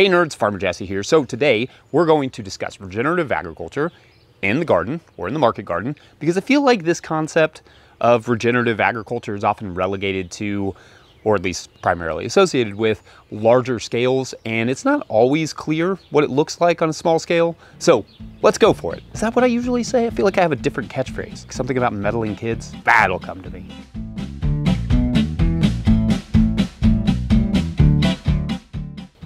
Hey nerds, Farmer Jesse here. So today we're going to discuss regenerative agriculture in the garden or in the market garden because I feel like this concept of regenerative agriculture is often relegated to or at least primarily associated with larger scales and it's not always clear what it looks like on a small scale. So let's go for it. Is that what I usually say? I feel like I have a different catchphrase. Something about meddling kids? That'll come to me.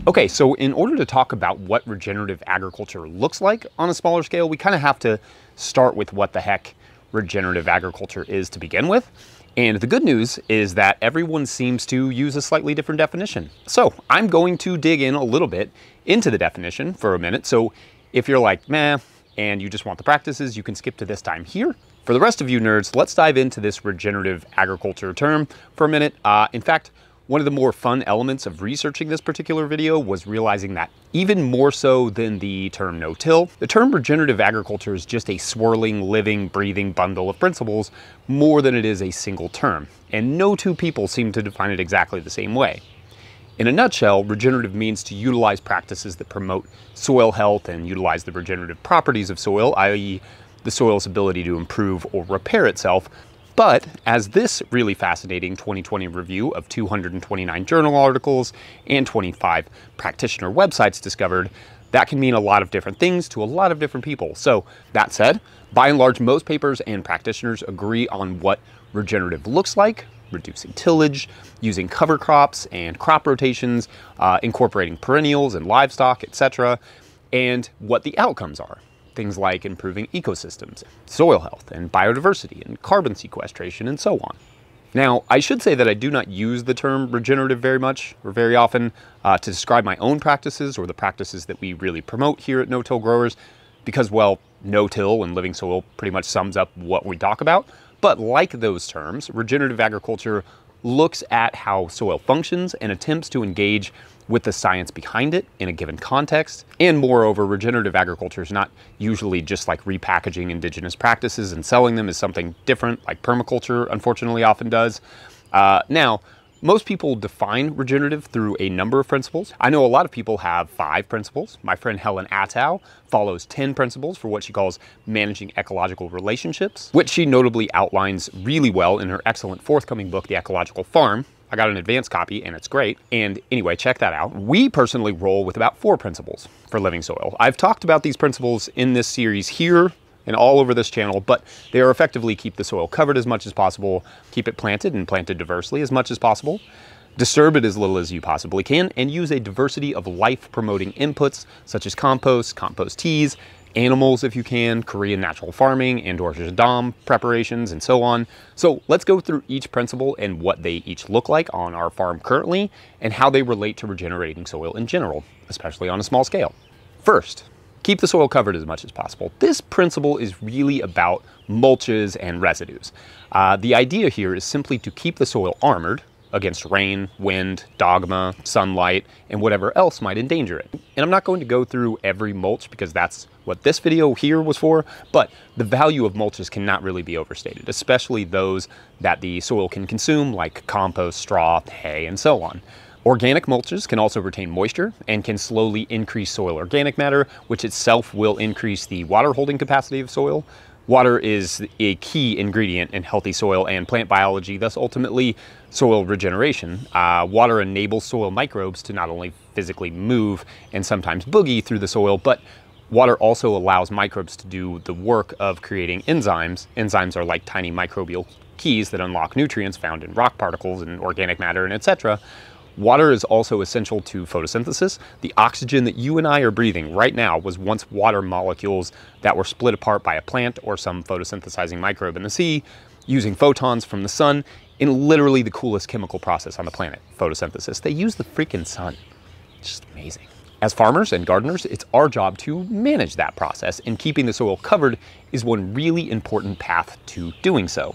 Okay, so in order to talk about what regenerative agriculture looks like on a smaller scale, we kind of have to start with what the heck regenerative agriculture is to begin with. And the good news is that everyone seems to use a slightly different definition. So I'm going to dig in a little bit into the definition for a minute. So if you're like, meh, and you just want the practices, you can skip to this time here. For the rest of you nerds, let's dive into this regenerative agriculture term for a minute. Uh, in fact, one of the more fun elements of researching this particular video was realizing that even more so than the term no-till, the term regenerative agriculture is just a swirling, living, breathing bundle of principles more than it is a single term, and no two people seem to define it exactly the same way. In a nutshell, regenerative means to utilize practices that promote soil health and utilize the regenerative properties of soil, i.e. the soil's ability to improve or repair itself, but as this really fascinating 2020 review of 229 journal articles and 25 practitioner websites discovered, that can mean a lot of different things to a lot of different people. So that said, by and large, most papers and practitioners agree on what regenerative looks like, reducing tillage, using cover crops and crop rotations, uh, incorporating perennials and livestock, etc., and what the outcomes are things like improving ecosystems, soil health, and biodiversity, and carbon sequestration, and so on. Now, I should say that I do not use the term regenerative very much or very often uh, to describe my own practices or the practices that we really promote here at No-Till Growers because, well, no-till and living soil pretty much sums up what we talk about. But like those terms, regenerative agriculture looks at how soil functions and attempts to engage with the science behind it in a given context. And moreover, regenerative agriculture is not usually just like repackaging indigenous practices and selling them as something different, like permaculture unfortunately often does. Uh, now, most people define regenerative through a number of principles. I know a lot of people have five principles. My friend Helen Atthowe follows 10 principles for what she calls managing ecological relationships, which she notably outlines really well in her excellent forthcoming book, The Ecological Farm, I got an advanced copy and it's great. And anyway, check that out. We personally roll with about four principles for living soil. I've talked about these principles in this series here and all over this channel, but they are effectively keep the soil covered as much as possible, keep it planted and planted diversely as much as possible, disturb it as little as you possibly can, and use a diversity of life promoting inputs such as compost, compost teas, animals if you can, Korean natural farming, and or dam preparations, and so on. So let's go through each principle and what they each look like on our farm currently, and how they relate to regenerating soil in general, especially on a small scale. First, keep the soil covered as much as possible. This principle is really about mulches and residues. Uh, the idea here is simply to keep the soil armored, against rain, wind, dogma, sunlight, and whatever else might endanger it. And I'm not going to go through every mulch because that's what this video here was for, but the value of mulches cannot really be overstated, especially those that the soil can consume like compost, straw, hay, and so on. Organic mulches can also retain moisture and can slowly increase soil organic matter, which itself will increase the water holding capacity of soil, Water is a key ingredient in healthy soil and plant biology, thus ultimately soil regeneration. Uh, water enables soil microbes to not only physically move and sometimes boogie through the soil, but water also allows microbes to do the work of creating enzymes. Enzymes are like tiny microbial keys that unlock nutrients found in rock particles and organic matter and etc. Water is also essential to photosynthesis. The oxygen that you and I are breathing right now was once water molecules that were split apart by a plant or some photosynthesizing microbe in the sea using photons from the sun in literally the coolest chemical process on the planet, photosynthesis. They use the freaking sun. It's just amazing. As farmers and gardeners, it's our job to manage that process, and keeping the soil covered is one really important path to doing so.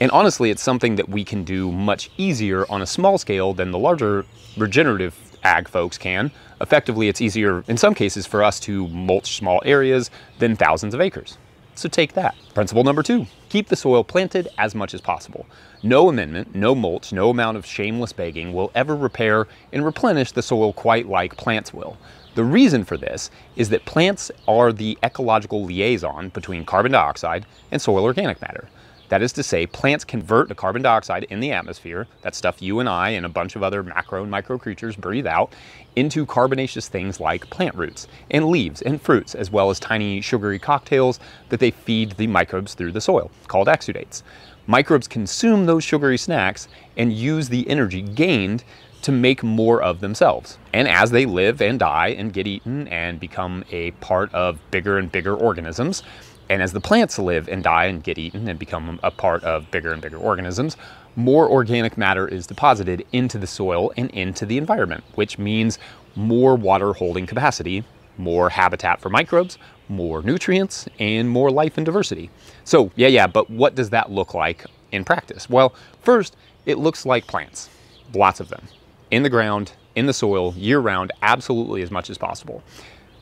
And honestly, it's something that we can do much easier on a small scale than the larger regenerative ag folks can. Effectively, it's easier in some cases for us to mulch small areas than thousands of acres. So take that. Principle number two, keep the soil planted as much as possible. No amendment, no mulch, no amount of shameless begging will ever repair and replenish the soil quite like plants will. The reason for this is that plants are the ecological liaison between carbon dioxide and soil organic matter. That is to say, plants convert the carbon dioxide in the atmosphere, that stuff you and I and a bunch of other macro and micro creatures breathe out, into carbonaceous things like plant roots and leaves and fruits, as well as tiny sugary cocktails that they feed the microbes through the soil, called exudates. Microbes consume those sugary snacks and use the energy gained to make more of themselves. And as they live and die and get eaten and become a part of bigger and bigger organisms, and as the plants live and die and get eaten and become a part of bigger and bigger organisms, more organic matter is deposited into the soil and into the environment, which means more water holding capacity, more habitat for microbes, more nutrients, and more life and diversity. So, yeah, yeah, but what does that look like in practice? Well, first, it looks like plants, lots of them, in the ground, in the soil, year round, absolutely as much as possible.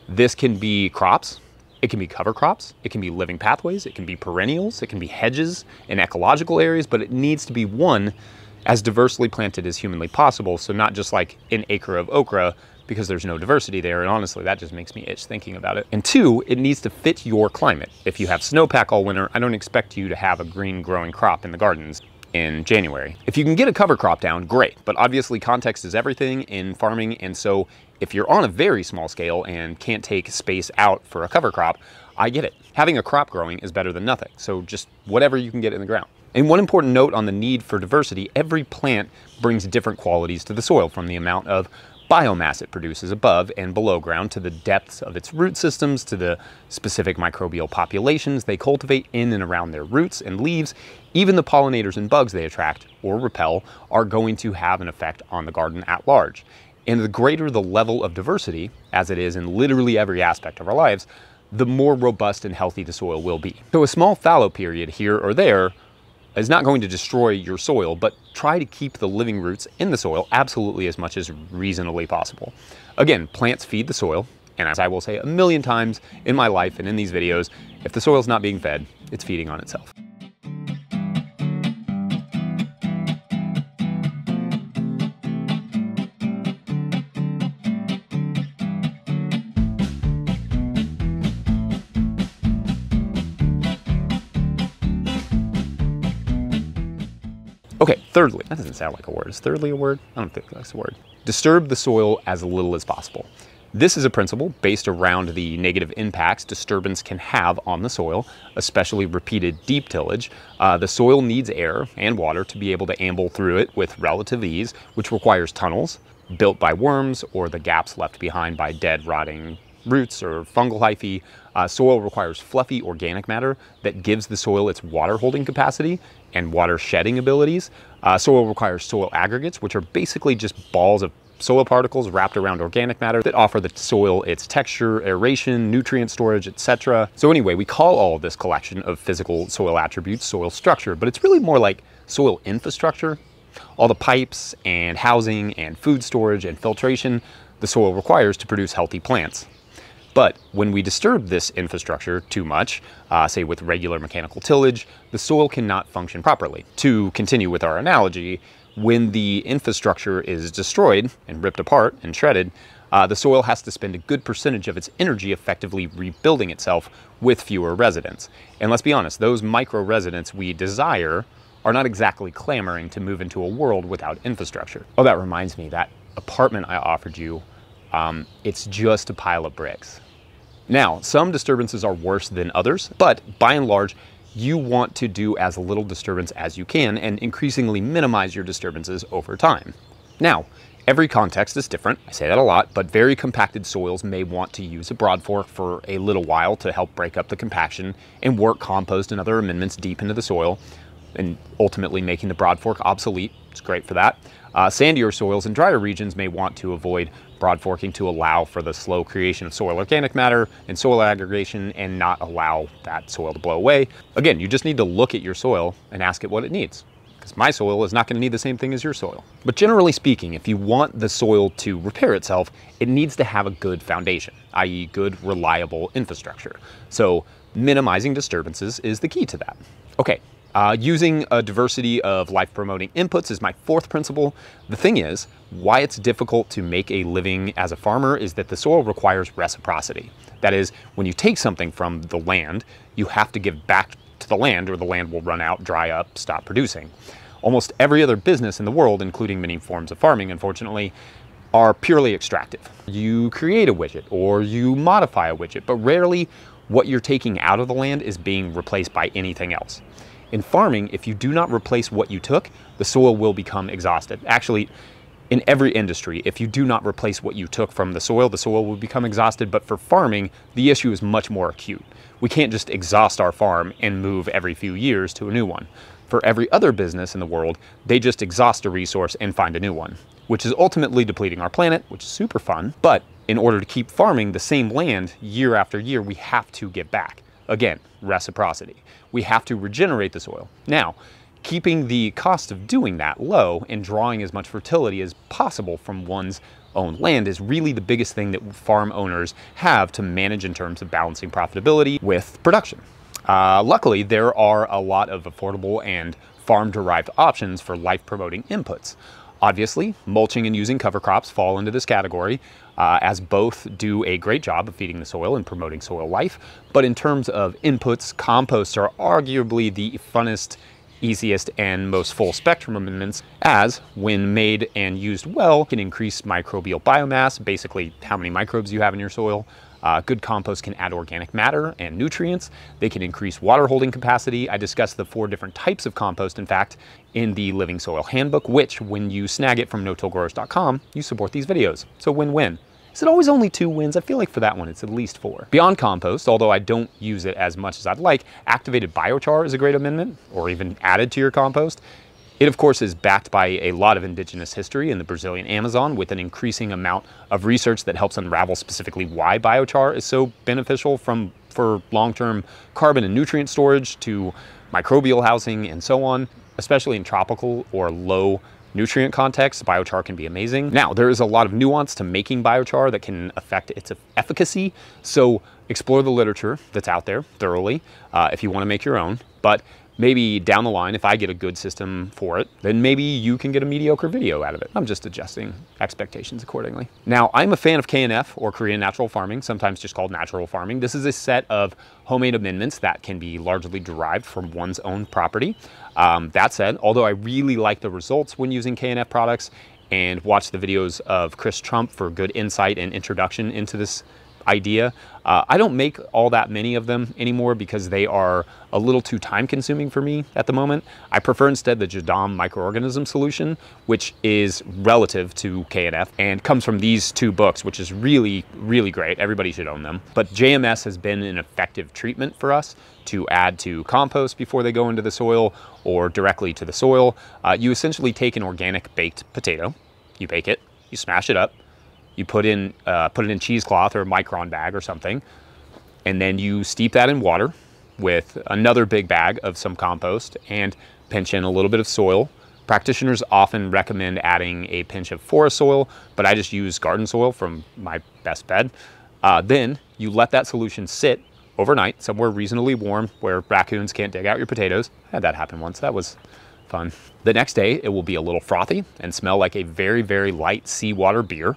This can be crops, it can be cover crops, it can be living pathways, it can be perennials, it can be hedges in ecological areas, but it needs to be one as diversely planted as humanly possible. So not just like an acre of okra because there's no diversity there. And honestly, that just makes me itch thinking about it. And two, it needs to fit your climate. If you have snowpack all winter, I don't expect you to have a green growing crop in the gardens in January. If you can get a cover crop down, great. But obviously context is everything in farming. And so if you're on a very small scale and can't take space out for a cover crop, I get it. Having a crop growing is better than nothing. So just whatever you can get in the ground. And one important note on the need for diversity, every plant brings different qualities to the soil from the amount of biomass it produces above and below ground to the depths of its root systems to the specific microbial populations they cultivate in and around their roots and leaves. Even the pollinators and bugs they attract or repel are going to have an effect on the garden at large. And the greater the level of diversity, as it is in literally every aspect of our lives, the more robust and healthy the soil will be. So a small fallow period here or there is not going to destroy your soil, but try to keep the living roots in the soil absolutely as much as reasonably possible. Again, plants feed the soil, and as I will say a million times in my life and in these videos, if the soil's not being fed, it's feeding on itself. Thirdly, that doesn't sound like a word. Is thirdly a word? I don't think that's a word. Disturb the soil as little as possible. This is a principle based around the negative impacts disturbance can have on the soil, especially repeated deep tillage. Uh, the soil needs air and water to be able to amble through it with relative ease, which requires tunnels built by worms or the gaps left behind by dead, rotting roots or fungal hyphae. Uh, soil requires fluffy organic matter that gives the soil its water holding capacity and water shedding abilities. Uh, soil requires soil aggregates, which are basically just balls of soil particles wrapped around organic matter that offer the soil its texture, aeration, nutrient storage, etc. So anyway, we call all this collection of physical soil attributes soil structure, but it's really more like soil infrastructure. All the pipes and housing and food storage and filtration the soil requires to produce healthy plants. But when we disturb this infrastructure too much, uh, say with regular mechanical tillage, the soil cannot function properly. To continue with our analogy, when the infrastructure is destroyed and ripped apart and shredded, uh, the soil has to spend a good percentage of its energy effectively rebuilding itself with fewer residents. And let's be honest, those micro residents we desire are not exactly clamoring to move into a world without infrastructure. Oh, that reminds me, that apartment I offered you um, it's just a pile of bricks. Now, some disturbances are worse than others, but by and large, you want to do as little disturbance as you can and increasingly minimize your disturbances over time. Now, every context is different, I say that a lot, but very compacted soils may want to use a broad fork for a little while to help break up the compaction and work compost and other amendments deep into the soil and ultimately making the broad fork obsolete. It's great for that. Uh, sandier soils and drier regions may want to avoid broad forking to allow for the slow creation of soil organic matter and soil aggregation and not allow that soil to blow away. Again, you just need to look at your soil and ask it what it needs. because my soil is not going to need the same thing as your soil. But generally speaking, if you want the soil to repair itself, it needs to have a good foundation, i.e. good, reliable infrastructure. So minimizing disturbances is the key to that. Okay, uh, using a diversity of life promoting inputs is my fourth principle. The thing is, why it's difficult to make a living as a farmer is that the soil requires reciprocity. That is, when you take something from the land, you have to give back to the land or the land will run out, dry up, stop producing. Almost every other business in the world, including many forms of farming, unfortunately, are purely extractive. You create a widget or you modify a widget, but rarely what you're taking out of the land is being replaced by anything else. In farming, if you do not replace what you took, the soil will become exhausted. Actually, in every industry, if you do not replace what you took from the soil, the soil will become exhausted. But for farming, the issue is much more acute. We can't just exhaust our farm and move every few years to a new one. For every other business in the world, they just exhaust a resource and find a new one, which is ultimately depleting our planet, which is super fun. But in order to keep farming the same land year after year, we have to give back. Again, reciprocity. We have to regenerate the soil. Now, keeping the cost of doing that low and drawing as much fertility as possible from one's own land is really the biggest thing that farm owners have to manage in terms of balancing profitability with production. Uh, luckily, there are a lot of affordable and farm-derived options for life-promoting inputs. Obviously, mulching and using cover crops fall into this category, uh, as both do a great job of feeding the soil and promoting soil life. But in terms of inputs, composts are arguably the funnest easiest and most full spectrum amendments as when made and used well can increase microbial biomass, basically how many microbes you have in your soil. Uh, good compost can add organic matter and nutrients. They can increase water holding capacity. I discussed the four different types of compost, in fact, in the Living Soil Handbook, which when you snag it from no-tillgrowers.com, you support these videos. So win-win. Is it always only two wins? I feel like for that one, it's at least four. Beyond compost, although I don't use it as much as I'd like, activated biochar is a great amendment, or even added to your compost. It, of course, is backed by a lot of indigenous history in the Brazilian Amazon with an increasing amount of research that helps unravel specifically why biochar is so beneficial from for long-term carbon and nutrient storage to microbial housing and so on, especially in tropical or low nutrient context, biochar can be amazing. Now, there is a lot of nuance to making biochar that can affect its efficacy. So explore the literature that's out there thoroughly uh, if you want to make your own. But maybe down the line, if I get a good system for it, then maybe you can get a mediocre video out of it. I'm just adjusting expectations accordingly. Now, I'm a fan of KNF or Korean natural farming, sometimes just called natural farming. This is a set of homemade amendments that can be largely derived from one's own property. Um, that said, although I really like the results when using KNF products and watch the videos of Chris Trump for good insight and introduction into this idea. Uh, I don't make all that many of them anymore because they are a little too time consuming for me at the moment. I prefer instead the Jadam microorganism solution, which is relative to KNF and comes from these two books, which is really, really great. Everybody should own them. But JMS has been an effective treatment for us to add to compost before they go into the soil or directly to the soil. Uh, you essentially take an organic baked potato, you bake it, you smash it up, you put in uh, put it in cheesecloth or a micron bag or something, and then you steep that in water with another big bag of some compost and pinch in a little bit of soil. Practitioners often recommend adding a pinch of forest soil, but I just use garden soil from my best bed. Uh, then you let that solution sit overnight, somewhere reasonably warm where raccoons can't dig out your potatoes. I had that happen once. That was fun. The next day, it will be a little frothy and smell like a very, very light seawater beer.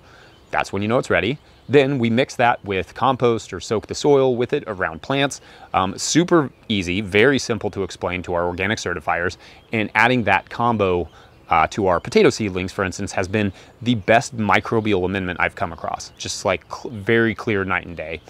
That's when you know it's ready. Then we mix that with compost or soak the soil with it around plants. Um, super easy, very simple to explain to our organic certifiers. And adding that combo uh, to our potato seedlings, for instance, has been the best microbial amendment I've come across. Just like cl very clear night and day.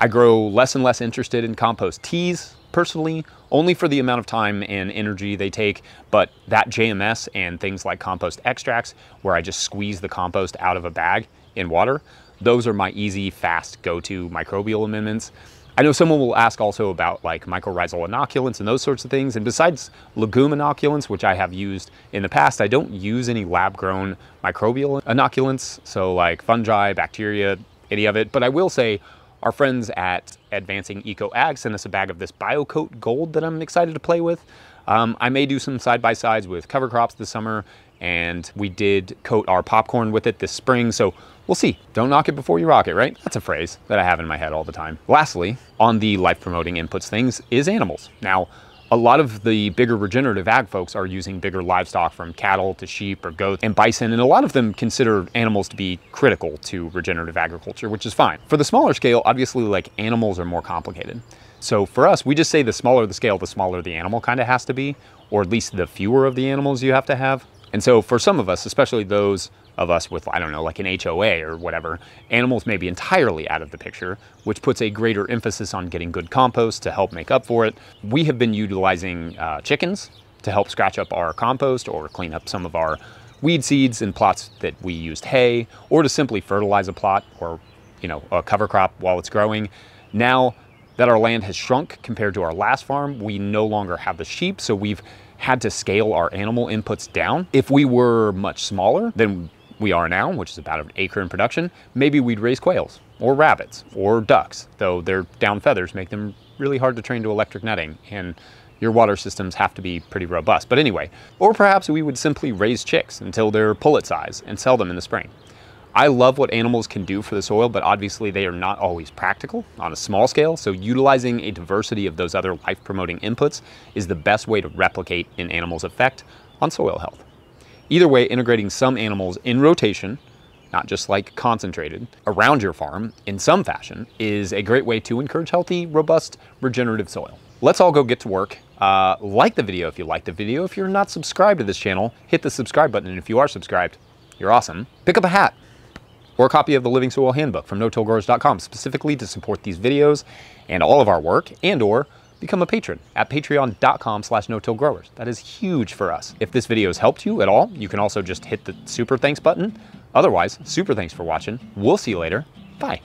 I grow less and less interested in compost teas personally, only for the amount of time and energy they take, but that JMS and things like compost extracts, where I just squeeze the compost out of a bag in water. Those are my easy, fast go-to microbial amendments. I know someone will ask also about like mycorrhizal inoculants and those sorts of things. And besides legume inoculants, which I have used in the past, I don't use any lab-grown microbial inoculants. So like fungi, bacteria, any of it. But I will say our friends at Advancing Eco Ag sent us a bag of this BioCoat Gold that I'm excited to play with. Um, I may do some side-by-sides with cover crops this summer, and we did coat our popcorn with it this spring, so we'll see. Don't knock it before you rock it, right? That's a phrase that I have in my head all the time. Lastly, on the life-promoting inputs things is animals. Now, a lot of the bigger regenerative ag folks are using bigger livestock from cattle to sheep or goats and bison, and a lot of them consider animals to be critical to regenerative agriculture, which is fine. For the smaller scale, obviously like animals are more complicated. So for us, we just say the smaller the scale, the smaller the animal kind of has to be, or at least the fewer of the animals you have to have. And so for some of us, especially those of us with, I don't know, like an HOA or whatever, animals may be entirely out of the picture, which puts a greater emphasis on getting good compost to help make up for it. We have been utilizing uh, chickens to help scratch up our compost or clean up some of our weed seeds in plots that we used hay, or to simply fertilize a plot or, you know, a cover crop while it's growing. Now that our land has shrunk compared to our last farm, we no longer have the sheep, so we've had to scale our animal inputs down. If we were much smaller than we are now, which is about an acre in production, maybe we'd raise quails or rabbits or ducks, though their down feathers make them really hard to train to electric netting and your water systems have to be pretty robust. But anyway, or perhaps we would simply raise chicks until they're pullet size and sell them in the spring. I love what animals can do for the soil, but obviously they are not always practical on a small scale. So utilizing a diversity of those other life promoting inputs is the best way to replicate an animal's effect on soil health. Either way, integrating some animals in rotation, not just like concentrated, around your farm in some fashion is a great way to encourage healthy, robust, regenerative soil. Let's all go get to work. Uh, like the video if you like the video. If you're not subscribed to this channel, hit the subscribe button. And if you are subscribed, you're awesome. Pick up a hat or a copy of the Living Soil Handbook from no-tillgrowers.com specifically to support these videos and all of our work and or become a patron at patreon.com slash no-tillgrowers. That is huge for us. If this video has helped you at all, you can also just hit the super thanks button. Otherwise, super thanks for watching. We'll see you later. Bye.